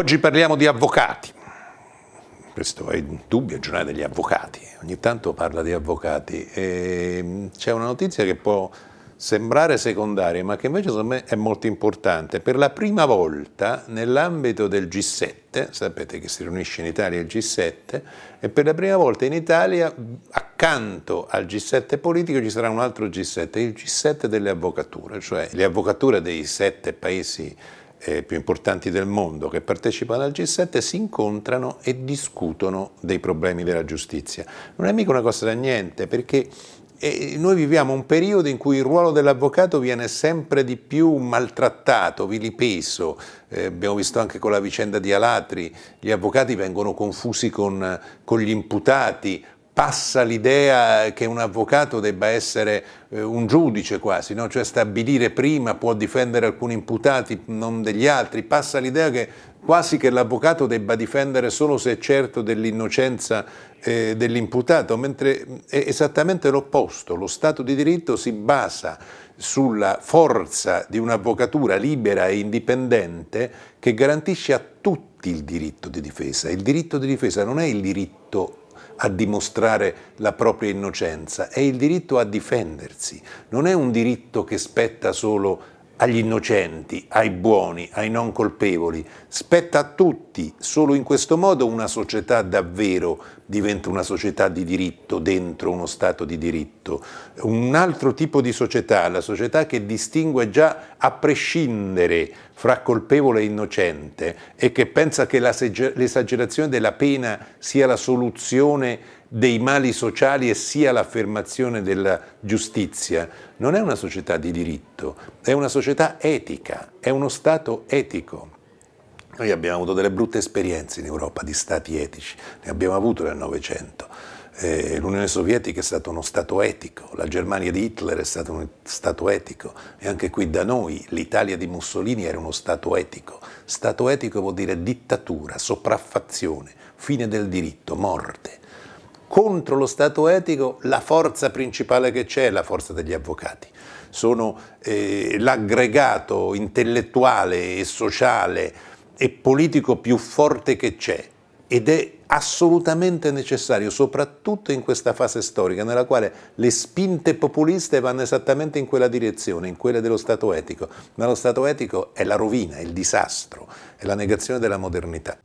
Oggi parliamo di avvocati. Questo è il dubbio, il giornale degli avvocati. Ogni tanto parla di avvocati. C'è una notizia che può sembrare secondaria, ma che invece secondo me è molto importante. Per la prima volta nell'ambito del G7, sapete che si riunisce in Italia il G7, e per la prima volta in Italia accanto al G7 politico ci sarà un altro G7, il G7 delle avvocature, cioè le avvocature dei sette paesi eh, più importanti del mondo che partecipano al G7 si incontrano e discutono dei problemi della giustizia. Non è mica una cosa da niente, perché eh, noi viviamo un periodo in cui il ruolo dell'avvocato viene sempre di più maltrattato, vilipeso, eh, abbiamo visto anche con la vicenda di Alatri, gli avvocati vengono confusi con, con gli imputati, passa l'idea che un avvocato debba essere eh, un giudice quasi, no? cioè stabilire prima, può difendere alcuni imputati, non degli altri, passa l'idea che quasi che l'avvocato debba difendere solo se è certo dell'innocenza eh, dell'imputato, mentre è esattamente l'opposto, lo Stato di diritto si basa sulla forza di un'avvocatura libera e indipendente che garantisce a tutti il diritto di difesa. Il diritto di difesa non è il diritto a dimostrare la propria innocenza, è il diritto a difendersi, non è un diritto che spetta solo agli innocenti, ai buoni, ai non colpevoli, spetta a tutti, solo in questo modo una società davvero diventa una società di diritto dentro uno Stato di diritto. Un altro tipo di società, la società che distingue già a prescindere fra colpevole e innocente e che pensa che l'esagerazione della pena sia la soluzione dei mali sociali e sia l'affermazione della giustizia, non è una società di diritto, è una società etica, è uno Stato etico. Noi abbiamo avuto delle brutte esperienze in Europa di stati etici, ne abbiamo avuto nel Novecento. Eh, L'Unione Sovietica è stato uno Stato etico, la Germania di Hitler è stato uno Stato etico e anche qui da noi l'Italia di Mussolini era uno Stato etico. Stato etico vuol dire dittatura, sopraffazione, fine del diritto, morte contro lo Stato etico la forza principale che c'è è la forza degli avvocati. Sono eh, l'aggregato intellettuale e sociale e politico più forte che c'è ed è assolutamente necessario, soprattutto in questa fase storica nella quale le spinte populiste vanno esattamente in quella direzione, in quella dello Stato etico. Ma lo Stato etico è la rovina, è il disastro, è la negazione della modernità.